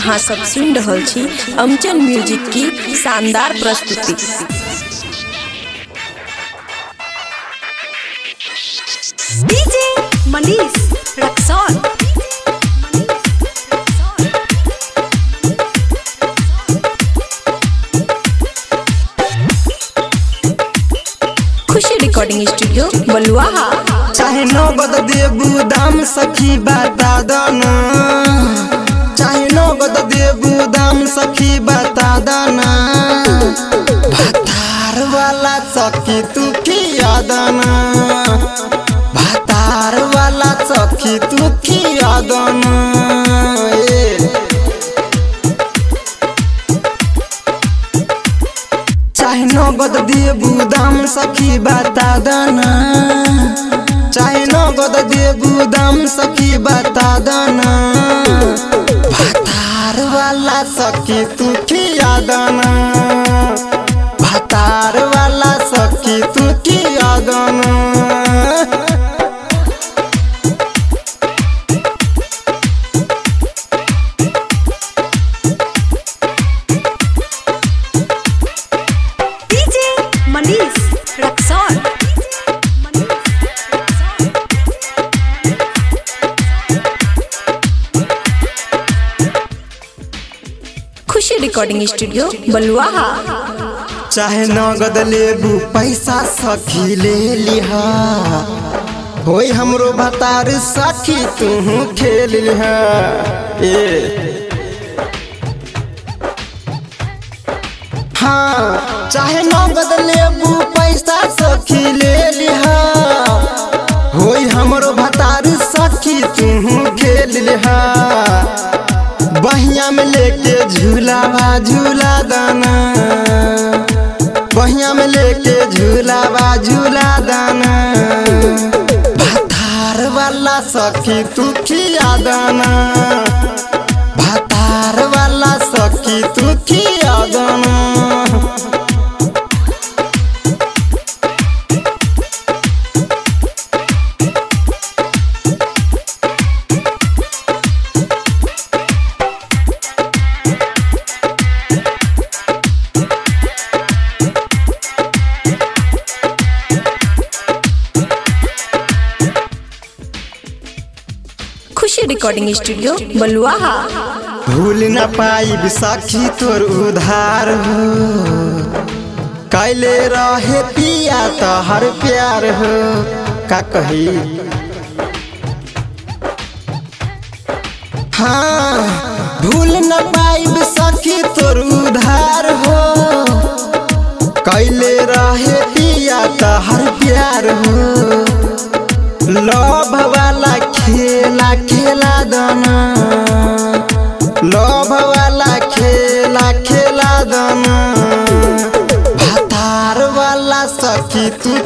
अहाँ सब सुन रहल छी अमचन म्यूज़िक की शानदार प्रस्तुति। DJ Manish Raxaul. Khushi recording studio बलुआहा। चाहे नगद देबू दाम सखी बता दना नगद देबू दाम सखी बता दना। भातार वाला सखी तू किया भातार वाला सखी तू किया दना। चाहे नगद देबू दाम सखी बता दना। चाहे नगद देबू सखी बता दना। सखी तू किया दाना भतार वाला सखी तू किया दना रिकॉर्डिंग स्टूडियो बलुआहा चाहे नगद लेबू, पैसा सखी ले लिहा। होई हमरो भतार सखी तू खेल लिहा। ए। हाँ चाहे नगद लेबू, पैसा सखी ले लिहा। झूलावा झूला दाना। बहिया में लेके झूलावा झूला दाना। भातार वाला सखी तू खिया दाना। रिकॉर्डिंग स्टूडियो बलुआहा भूल न पाई सखी तोर उधार हो। कैले रहे पिया तो हर प्यार हो। का कही? हाँ भूल न पाई सखी तोर उधार हो। कैले रहे पिया तो हर प्यार हो। लव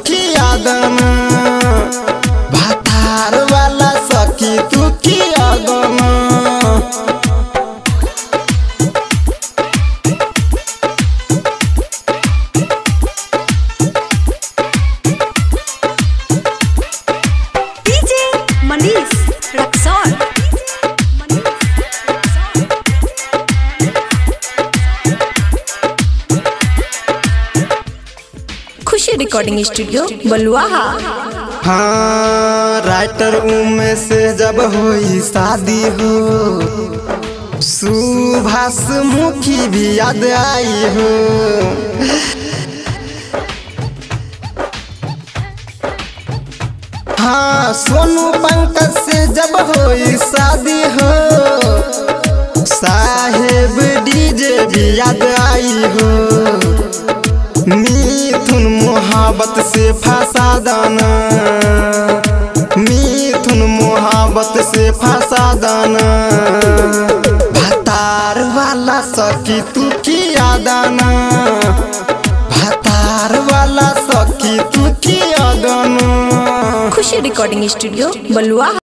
सखी आदम। भातार वाला सखी तू किया खुशी रिकॉर्डिंग स्टूडियो बलुआहा। हाँ राइटर उमे से जब होई शादी हो, सुभाष मुखी भी याद आई हो। हाँ सोनू पंकज से जब होई शादी हो, साहेब डीजे भी याद आई हो। मिथुन मोहब्बत से फंसा दाना। मिथुन मोहब्बत से फंसा दाना। भतार वाला सखी तू किया दाना। भतार वाला सखी तू किया दाना। खुशी रिकॉर्डिंग स्टूडियो बलुआहा